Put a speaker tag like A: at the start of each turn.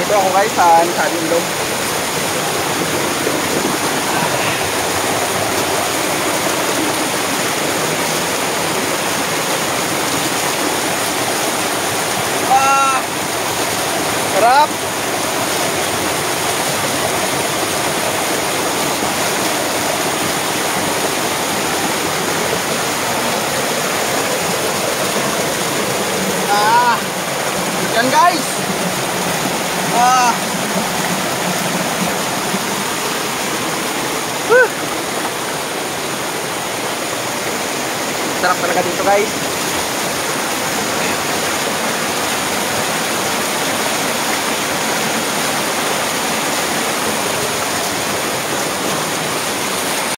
A: Dito ako guys sa Ilog. Ah! Sarap! Ah! Yan guys! Sarap talaga dito guys.